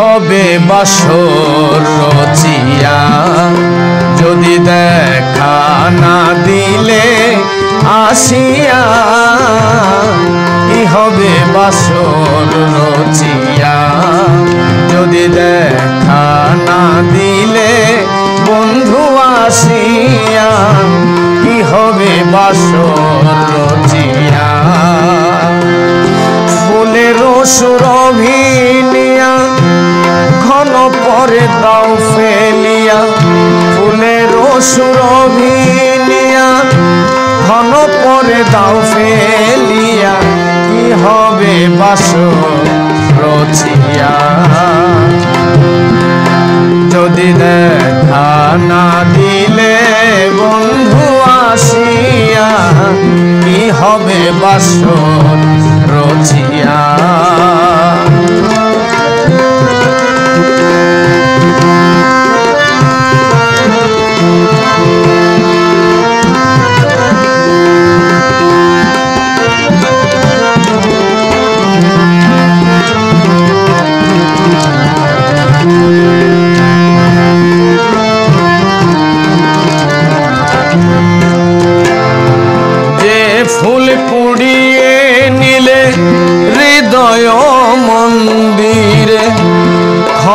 হবে বাসর রচিয়া। যদি দেখা না দিলে আসিয়া কি হবে বাসর রচিয়া। যদি দেখা না দিলে বন্ধু আসিয়া কি হবে বাসর ফুলের ঘন পরে দাও ফেলিয়া কি হবে বাস রচিয়া?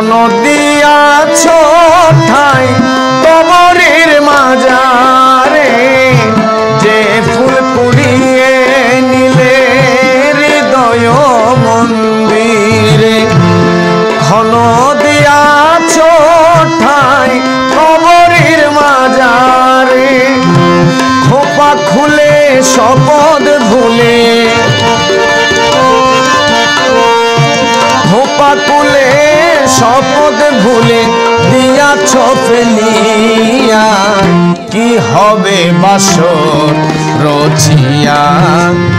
ক্ষণ দিয়াছ ঠাই, কবরের মাজারে যে ফুল পুড়িয়ে নিলে হৃদয় মন্দিরে। ক্ষণ দিয়াছ ঠাই, কবরের মাজারে, খোপা খুলে শপথ শপথ ভুলে দিয়াছ ফেলিয়া, কি হবে বাসর রচিয়া?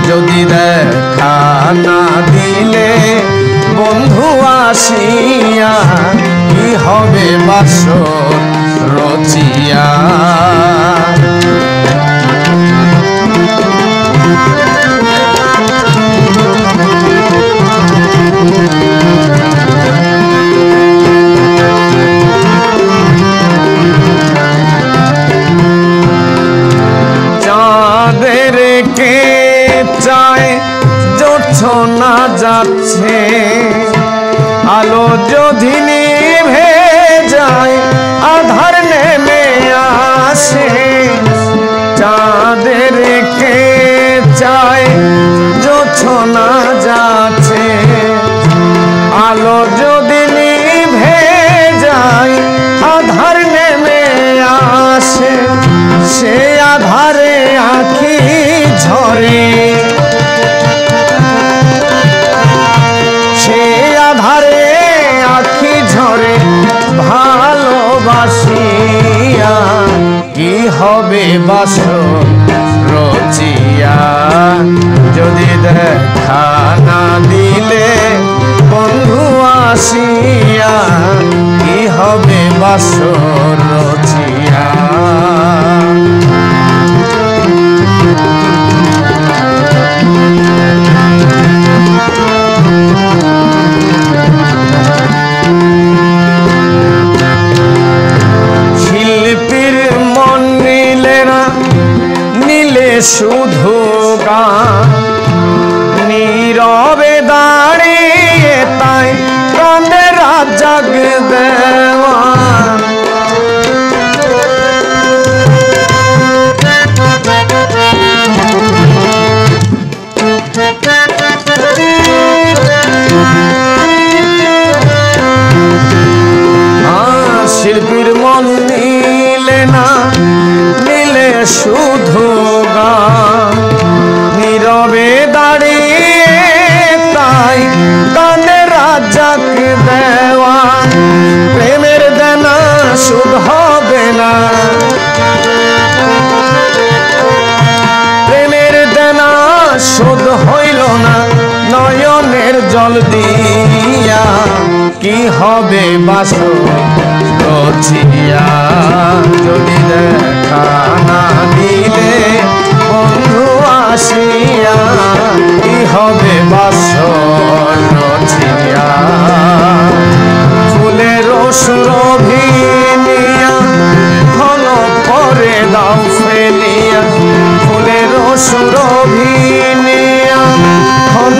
যদি দেখা না দিলে বন্ধু আসিয়া, কি হবে বাসর রচিয়া? যাচ্ছে। আলো যদি হবে বাস রচিয়া যদি দেখা না শুধু গান। নীরবে দাঁড়িয়ে তাই কাঁদে রাজাগ দেওয়ান। শিল্পীর মন নিলে না নিলে শুধু কি হবে বাস? রচিয়া যদি দেখা না দিলে, বন্ধু আসিয়া কি হবে বাস? রচিয়া ফুলের সুরভি নিয়া, ঘন করে দাও ফেলিয়া। ফুলের সুরভি নিয়া, ঘন